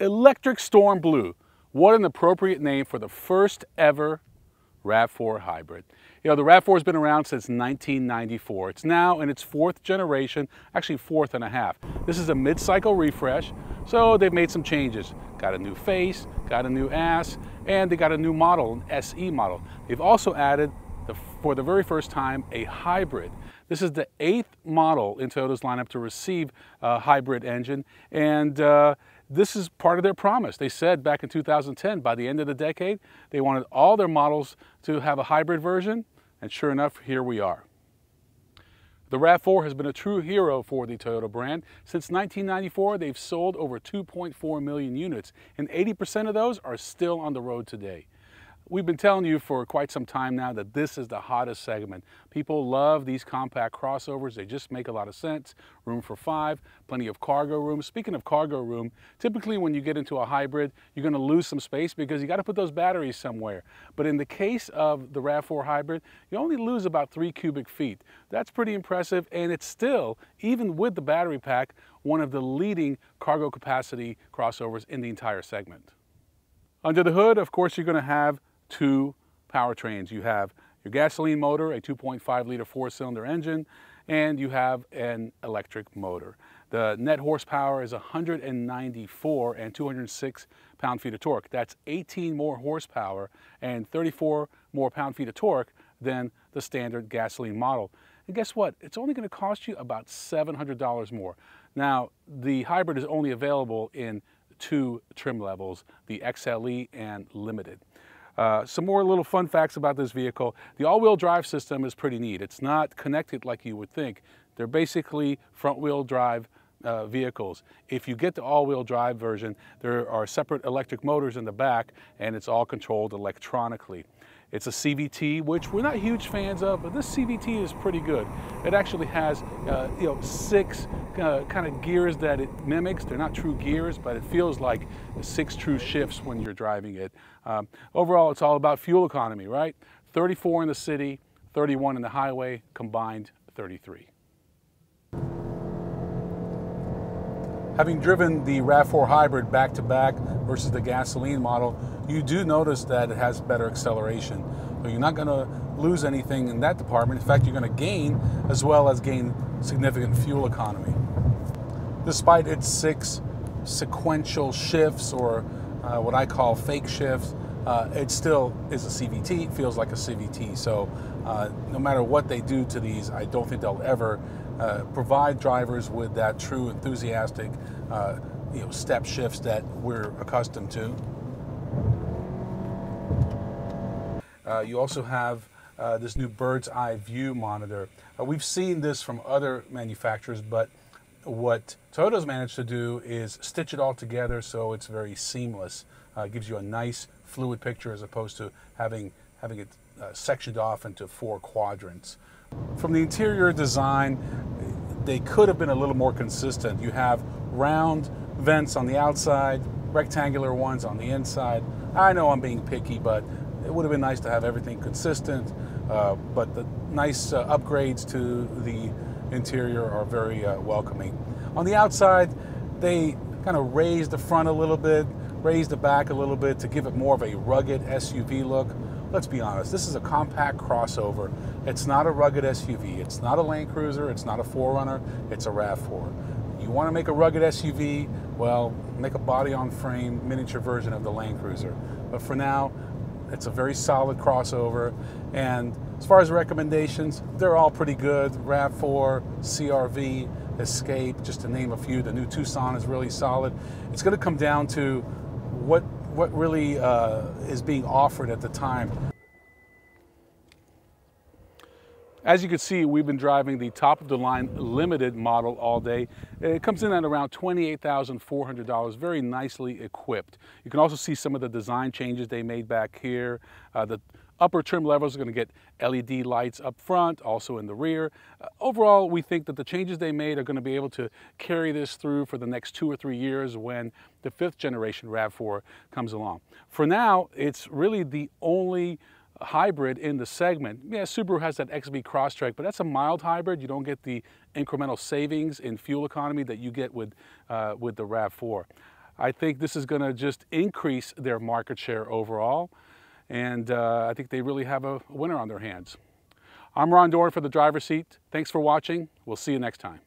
Electric Storm Blue. What an appropriate name for the first ever RAV4 hybrid. You know, the RAV4 has been around since 1994. It's now in its fourth generation, actually fourth and a half. This is a mid-cycle refresh, so they've made some changes. Got a new face, got a new ass, and they got a new model, an SE model. They've also added, the, for the very first time, a hybrid. This is the eighth model in Toyota's lineup to receive a hybrid engine, and uh, this is part of their promise. They said back in 2010, by the end of the decade, they wanted all their models to have a hybrid version, and sure enough, here we are. The RAV4 has been a true hero for the Toyota brand. Since 1994, they've sold over 2.4 million units, and 80% of those are still on the road today. We've been telling you for quite some time now that this is the hottest segment. People love these compact crossovers. They just make a lot of sense. Room for five, plenty of cargo room. Speaking of cargo room, typically when you get into a hybrid, you're going to lose some space because you got to put those batteries somewhere. But in the case of the RAV4 hybrid, you only lose about three cubic feet. That's pretty impressive, and it's still, even with the battery pack, one of the leading cargo capacity crossovers in the entire segment. Under the hood, of course, you're going to have two powertrains. You have your gasoline motor, a 2.5 liter four cylinder engine, and you have an electric motor. The net horsepower is 194 and 206 pound feet of torque. That's 18 more horsepower and 34 more pound feet of torque than the standard gasoline model. And guess what? It's only going to cost you about $700 more. Now, the hybrid is only available in two trim levels, the XLE and Limited. Uh, some more little fun facts about this vehicle. The all-wheel drive system is pretty neat. It's not connected like you would think. They're basically front-wheel drive uh, vehicles. If you get the all-wheel drive version, there are separate electric motors in the back and it's all controlled electronically. It's a CVT, which we're not huge fans of, but this CVT is pretty good. It actually has, uh, you know, six uh, kind of gears that it mimics. They're not true gears, but it feels like six true shifts when you're driving it. Um, overall, it's all about fuel economy, right? 34 in the city, 31 in the highway, combined 33. Having driven the RAV4 hybrid back to back versus the gasoline model, you do notice that it has better acceleration. So you're not going to lose anything in that department. In fact, you're going to gain as well as gain significant fuel economy. Despite its six sequential shifts or uh, what I call fake shifts, uh, it still is a CVT, feels like a CVT. So uh, no matter what they do to these, I don't think they'll ever uh, provide drivers with that true enthusiastic uh, you know, step shifts that we're accustomed to. Uh, you also have uh, this new bird's eye view monitor. We've seen this from other manufacturers, but what Toyota's managed to do is stitch it all together so it's very seamless. Uh, gives you a nice fluid picture as opposed to having having it uh, sectioned off into four quadrants. From the interior design, they could have been a little more consistent. You have round vents on the outside, rectangular ones on the inside. I know I'm being picky, but it would have been nice to have everything consistent. Uh, but the nice uh, upgrades to the interior are very uh, welcoming. On the outside, they kind of raised the front a little bit, raised the back a little bit to give it more of a rugged SUV look. Let's be honest, this is a compact crossover. It's not a rugged SUV. It's not a Land Cruiser. It's not a 4Runner. It's a RAV4. You want to make a rugged SUV? Well, make a body-on-frame miniature version of the Land Cruiser. But for now, it's a very solid crossover. And as far as recommendations, they're all pretty good. RAV4, CR-V, Escape, just to name a few. The new Tucson is really solid. It's going to come down to what what really uh, is being offered at the time. As you can see, we've been driving the top of the line limited model all day. It comes in at around $28,400, very nicely equipped. You can also see some of the design changes they made back here. Uh, the upper trim levels are going to get LED lights up front, also in the rear. Uh, overall, we think that the changes they made are going to be able to carry this through for the next two or three years when the fifth generation RAV4 comes along. For now, it's really the only hybrid in the segment. Yeah, Subaru has that XV Crosstrek, but that's a mild hybrid. You don't get the incremental savings in fuel economy that you get with, uh, with the RAV4. I think this is going to just increase their market share overall, and uh, I think they really have a winner on their hands. I'm Ron Doron for the driver's seat. Thanks for watching. We'll see you next time.